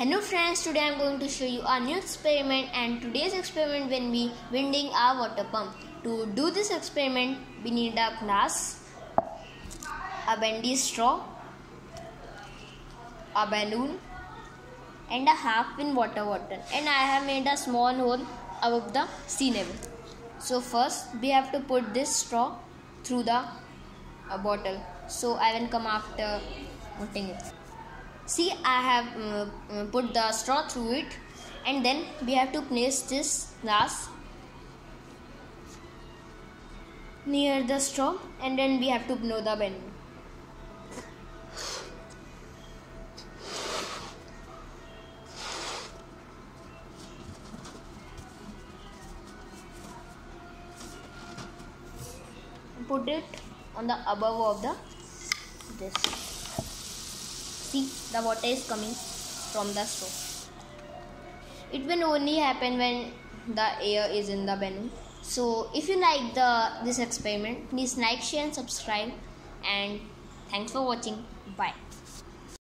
Hello friends, today I am going to show you a new experiment and today's experiment will be winding a water pump. To do this experiment, we need a glass, a bendy straw, a balloon and a half in water bottle and I have made a small hole above the sea level. So first we have to put this straw through the uh, bottle. So I will come after putting it. See I have uh, uh, put the straw through it and then we have to place this glass near the straw and then we have to blow the balloon. put it on the above of the this see the water is coming from the straw it will only happen when the air is in the balloon. So if you like the this experiment please like share and subscribe. And thanks for watching. Bye